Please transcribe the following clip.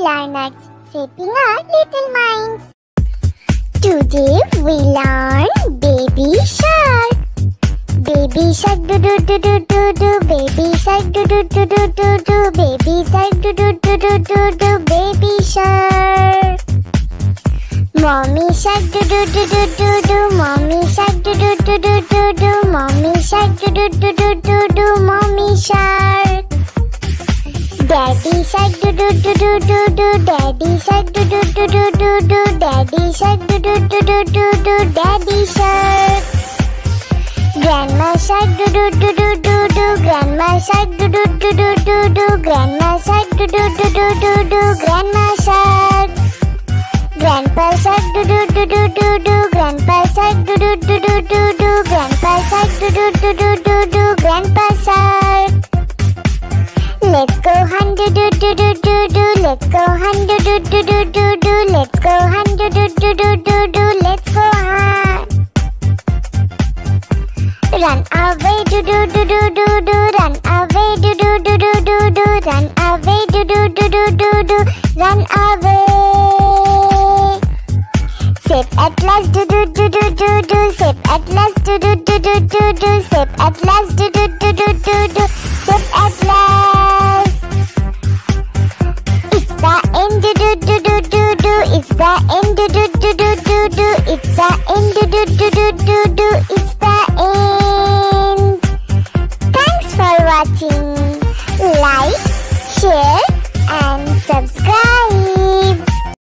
learners shaping our little minds. Today we learn baby shark. Baby shark do do do do do do baby shark do do do do do do baby shark do do do do do do baby shark. Mommy shark do do do do do do mommy shark do do do do do do mommy shark do do do do do do mommy shark. Daddy shark do do do do do do daddy shark do do do do do do daddy shark do do do do do do daddy shark. Grandma shark do do do do do do grandma shark do do do do do do grandma shark do do do do do do grandma shark. Grandpa shark do do do do do do grandpa shark do do do do do do grandpa shark do do do do do do do do do do let's go hunt do do do do do do let's go hunt do do do do do do let's go hunt. Run away do do do do do do run away do do do do do do run away do do do do do do run away. Safe at last do do do do do do safe at last do do do do do do safe at last do do do do do do do do do do. It's the end do do do do do do. It's the end do do do do do do. It's the end. Thanks for watching. Like, share.